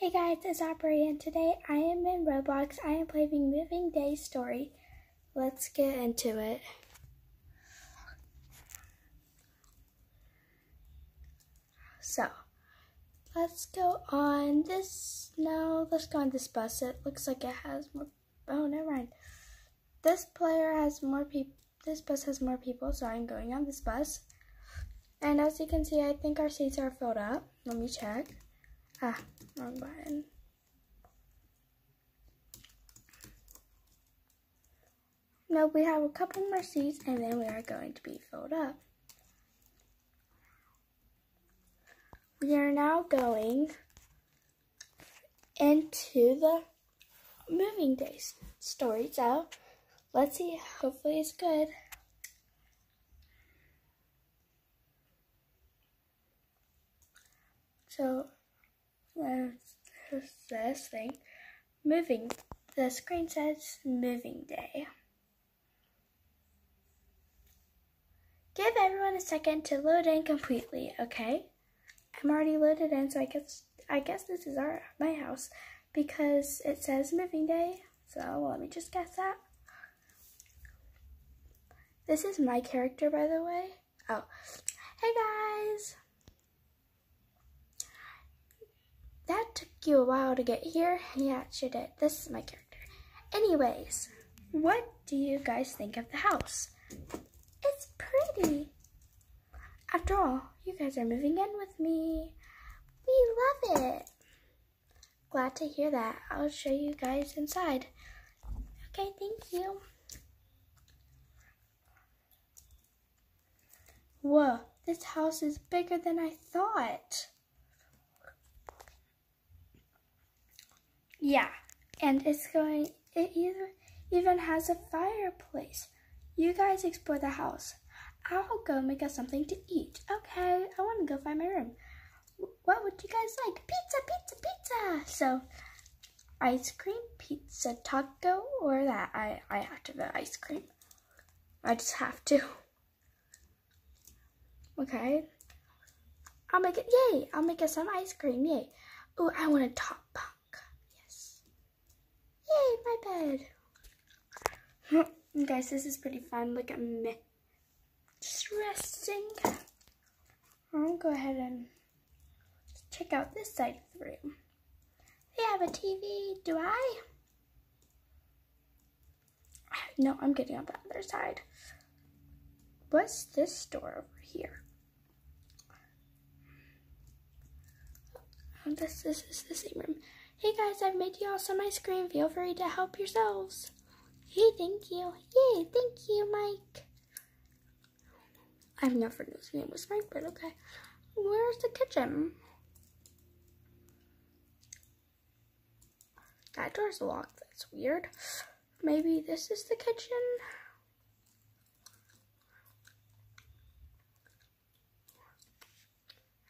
Hey guys, it's Aubrey and today I am in Roblox. I am playing Moving Day Story. Let's get into it. So, let's go on this, no, let's go on this bus. It looks like it has more, oh, never mind. This player has more people, this bus has more people, so I'm going on this bus. And as you can see, I think our seats are filled up. Let me check. Ah, wrong button. No, we have a couple more seats and then we are going to be filled up. We are now going into the moving days story. So let's see. Hopefully it's good. So this thing. Moving. The screen says moving day. Give everyone a second to load in completely, okay? I'm already loaded in, so I guess I guess this is our my house because it says moving day. So let me just guess that. This is my character, by the way. Oh, hey guys! That took you a while to get here. Yeah, it sure did. This is my character. Anyways, what do you guys think of the house? It's pretty. After all, you guys are moving in with me. We love it. Glad to hear that. I'll show you guys inside. Okay, thank you. Whoa, this house is bigger than I thought. Yeah, and it's going, it even has a fireplace. You guys explore the house. I'll go make us something to eat. Okay, I want to go find my room. What would you guys like? Pizza, pizza, pizza. So, ice cream, pizza, taco, or that? I, I have to have ice cream. I just have to. Okay. I'll make it, yay! I'll make us some ice cream, yay. Oh, I want a top Yay, my bed. Guys, this is pretty fun. Look at me. Just resting. I'll go ahead and check out this side of the room. They have a TV. Do I? No, I'm getting on the other side. What's this door over here? Oh, this, this is the same room. Hey guys, I've made you all some ice cream. Feel free to help yourselves. Hey, thank you. Yay, thank you, Mike. I've never known his name was Mike, but okay. Where's the kitchen? That door's locked. That's weird. Maybe this is the kitchen?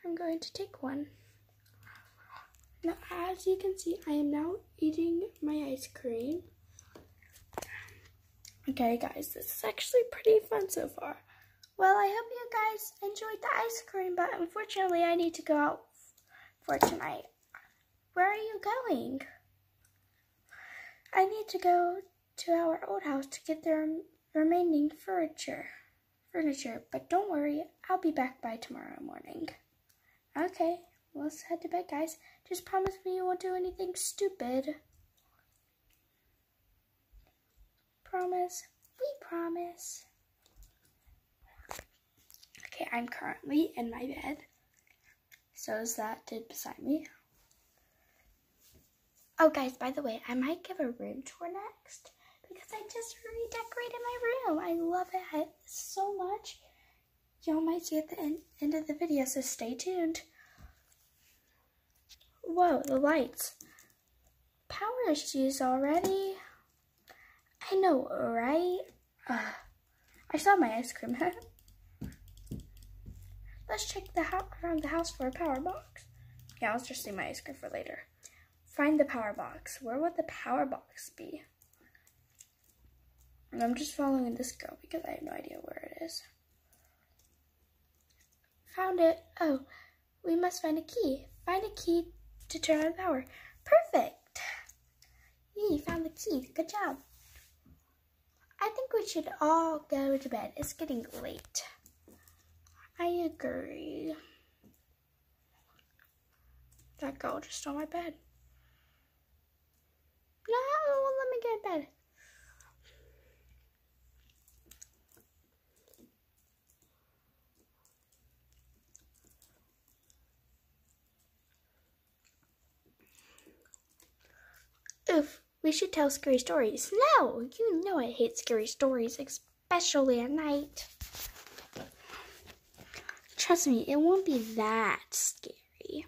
I'm going to take one. Now, as you can see, I am now eating my ice cream. Okay, guys, this is actually pretty fun so far. Well, I hope you guys enjoyed the ice cream, but unfortunately, I need to go out for tonight. Where are you going? I need to go to our old house to get the remaining furniture. Furniture, but don't worry, I'll be back by tomorrow morning. Okay, let's head to bed, guys. Just promise me you won't do anything stupid. Promise. We promise. Okay, I'm currently in my bed. So is that dude beside me. Oh, guys, by the way, I might give a room tour next because I just redecorated my room. I love it so much. Y'all might see at the end, end of the video, so stay tuned. Whoa, the lights. Power issues already. I know, right? Uh, I saw my ice cream. Let's check the around the house for a power box. Yeah, I'll just save my ice cream for later. Find the power box. Where would the power box be? And I'm just following this girl because I have no idea where it is. Found it. Oh, we must find a key. Find a key to turn on the power. Perfect. You found the key. Good job. I think we should all go to bed. It's getting late. I agree. That girl just stole my bed. No, let me get in bed. Oof, we should tell scary stories. No, you know I hate scary stories, especially at night. Trust me, it won't be that scary.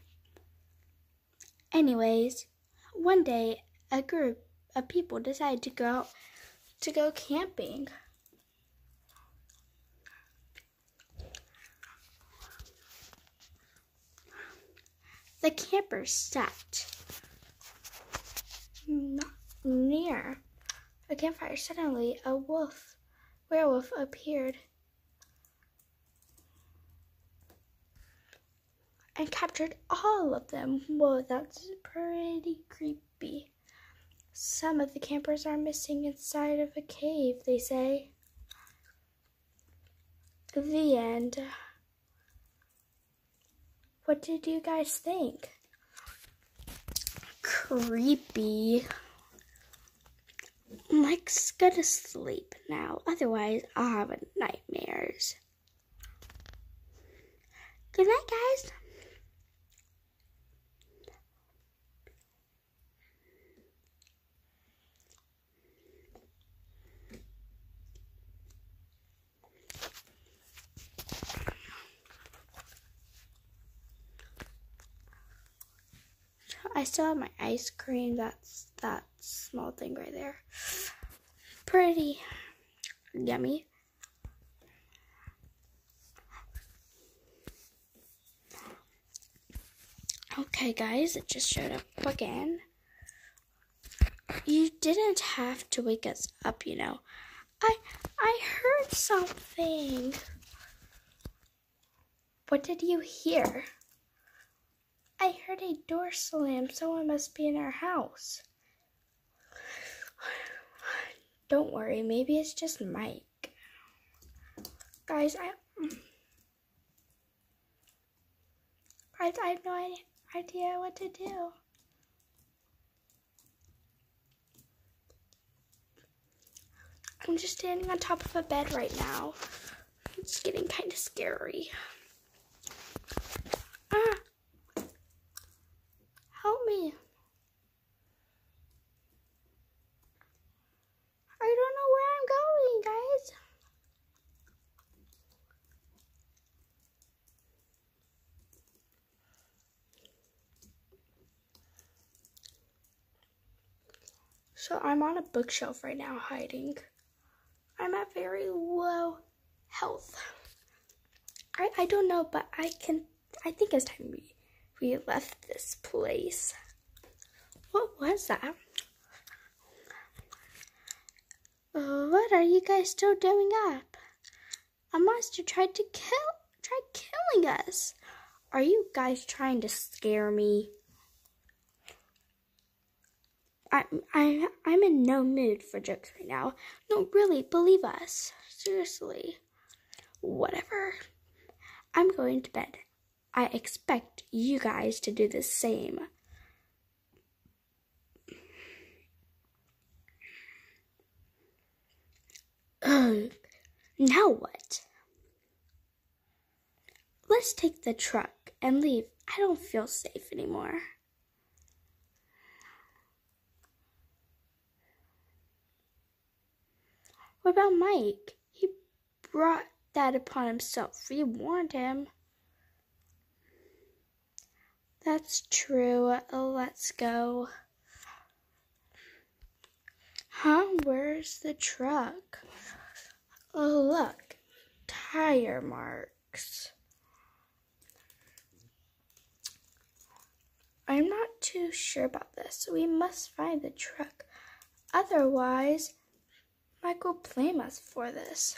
Anyways, one day a group of people decided to go out to go camping. The campers sat not near a campfire. Suddenly, a wolf, werewolf appeared and captured all of them. Whoa, that's pretty creepy. Some of the campers are missing inside of a cave, they say. The end. What did you guys think? Creepy. Let's go to sleep now. Otherwise, I'll have nightmares. Good night, guys. I still have my ice cream. That's that small thing right there. Pretty yummy. Okay, guys, it just showed up again. You didn't have to wake us up, you know. I I heard something. What did you hear? I heard a door slam. Someone must be in our house. Don't worry, maybe it's just Mike. Guys, I. Guys, I have no idea what to do. I'm just standing on top of a bed right now. It's getting kind of scary. Ah! Help me. I don't know where I'm going, guys. So I'm on a bookshelf right now hiding. I'm at very low health. I, I don't know, but I can, I think it's time we we left this place. What was that? What are you guys still doing up? A monster tried to kill tried killing us. Are you guys trying to scare me? I, I, I'm in no mood for jokes right now. No, really, believe us. Seriously. Whatever. I'm going to bed. I expect you guys to do the same. Ugh. Now what? Let's take the truck and leave. I don't feel safe anymore. What about Mike? He brought that upon himself. We warned him. That's true. Let's go. Huh? Where's the truck? Oh, look. Tire marks. I'm not too sure about this. We must find the truck. Otherwise, Michael blame us for this?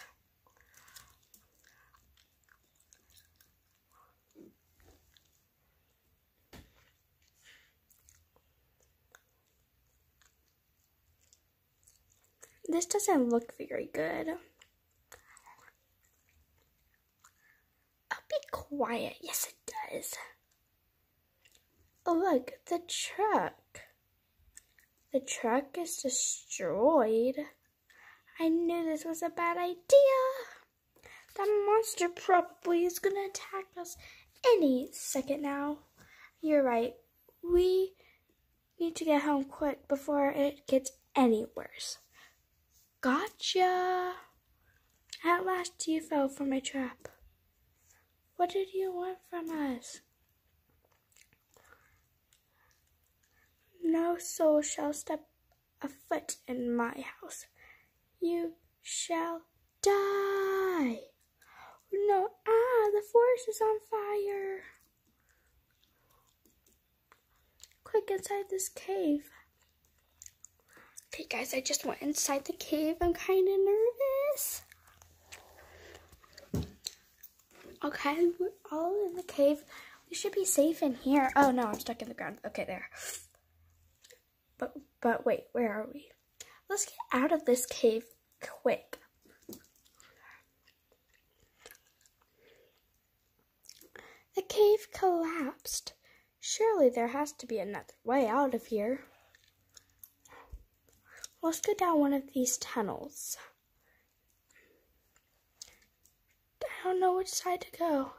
This doesn't look very good. I'll be quiet. Yes, it does. Oh, look, the truck. The truck is destroyed. I knew this was a bad idea. That monster probably is gonna attack us any second now. You're right. We need to get home quick before it gets any worse. Gotcha. At last you fell for my trap. What did you want from us? No soul shall step a foot in my house. You shall die. No, ah, the forest is on fire. Quick inside this cave. Okay, guys, I just went inside the cave. I'm kind of nervous. Okay, we're all in the cave. We should be safe in here. Oh no, I'm stuck in the ground. Okay, there. But but wait, where are we? Let's get out of this cave quick. The cave collapsed. Surely there has to be another way out of here. Let's go down one of these tunnels. I don't know which side to go.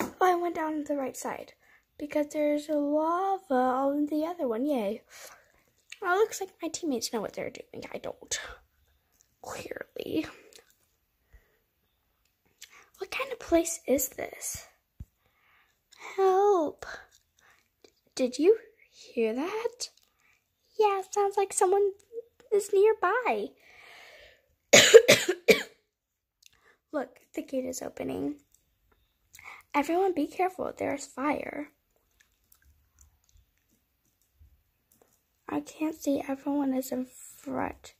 Oh, I went down the right side because there's lava on the other one. Yay. Well, it looks like my teammates know what they're doing. I don't. Clearly. What kind of place is this? Help. Did you hear that? Yeah, sounds like someone is nearby. Look, the gate is opening. Everyone be careful, there's fire. I can't see everyone is in front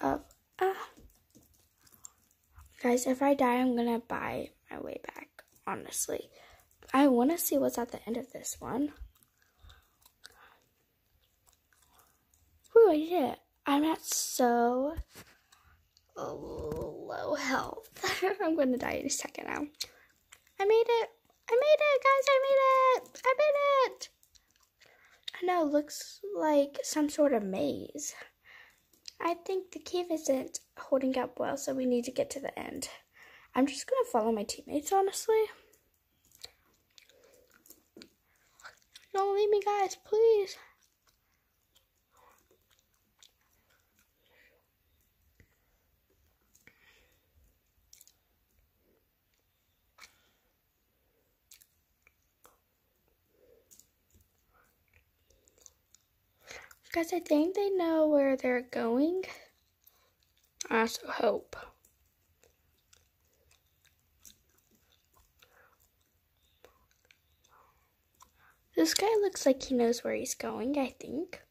of ah. Guys, if I die, I'm gonna buy my way back, honestly. I wanna see what's at the end of this one. Whew, I did it. I'm at so low health. I'm gonna die in a second now. I made it! I made it, guys! I made it! I made it! I know, looks like some sort of maze. I think the cave isn't holding up well, so we need to get to the end. I'm just gonna follow my teammates, honestly. Don't leave me, guys, please. Guys, I think they know where they're going. I also hope. This guy looks like he knows where he's going, I think.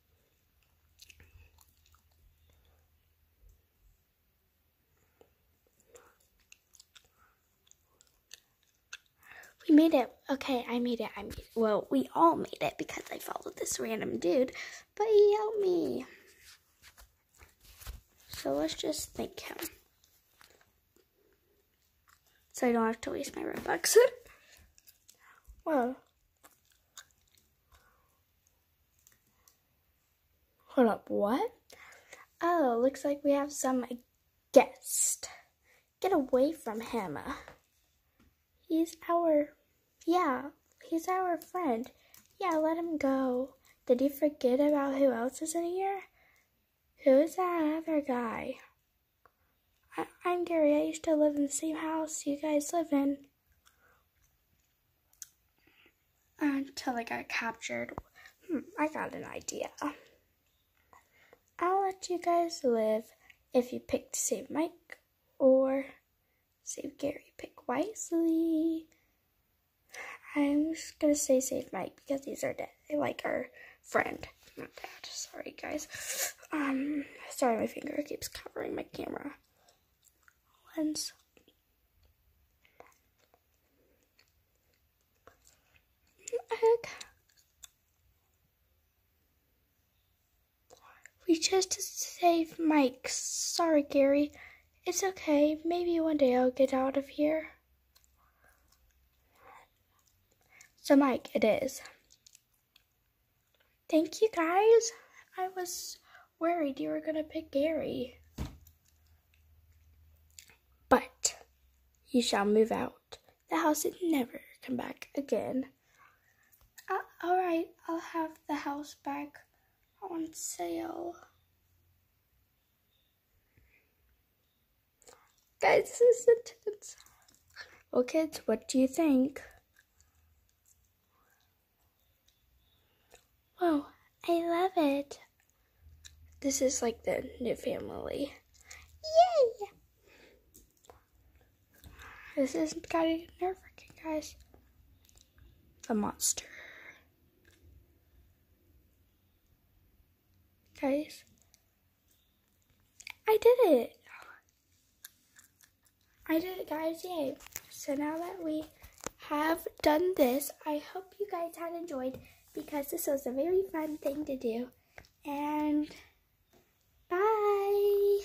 Made it. Okay, I made it. I made it. Well, we all made it because I followed this random dude, but he helped me. So let's just thank him. So I don't have to waste my Robux. Whoa. Hold up, what? Oh, looks like we have some guest. Get away from him. He's our, yeah, he's our friend. Yeah, let him go. Did you forget about who else is in here? Who is that other guy? I, I'm Gary. I used to live in the same house you guys live in. Until I got captured. Hmm, I got an idea. I'll let you guys live if you pick to save Mike or save Gary. Pick wisely. I'm just gonna say save Mike because these are dead. dad, like our friend, not dad. Sorry, guys. Um, sorry, my finger keeps covering my camera lens. Egg. Chose to save Mike. Sorry, Gary. It's okay. Maybe one day I'll get out of here. So, Mike, it is. Thank you, guys. I was worried you were going to pick Gary. But you shall move out. The house will never come back again. Uh, all right, I'll have the house back on sale. Guys, this is intense. Well, kids, what do you think? Whoa, I love it. This is like the new family. Yay! This is kind of nerve wracking, guys. The monster. Guys, I did it. I did it, guys. Yay. So now that we have done this, I hope you guys had enjoyed because this was a very fun thing to do. And bye!